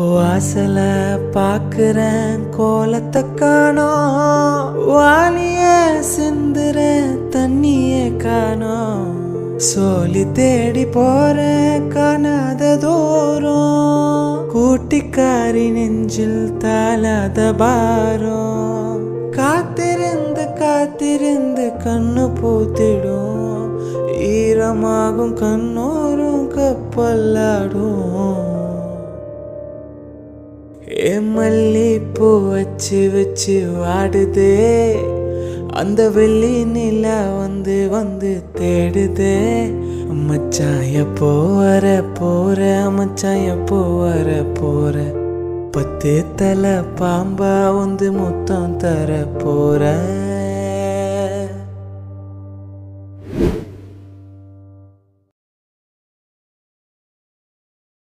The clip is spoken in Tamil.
வாசல பாக்குறேன் கோலத்தை காணோம். வாலிய சிந்துற தண்ணிய காணோம். சோலி தேடி போற காணாத தோறும் கூட்டிக்காரி நெஞ்சில் தாளாத பாரம். காத்திருந்து காத்திருந்து கண்ணு பூத்திடும். ஈரமாகும் கண்ணோரும் கப்பல்லாடும் ஏ பூ வச்சு வச்சு வாடுதே அந்த வெள்ளி நிலா வந்து வந்து தேடுதே. மச்சான் எப்போ வர போற மச்சான் எப்போ வர போற. பத்து தலை பாம்பா வந்து முத்தம் தர போற.